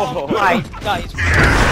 Oh my god.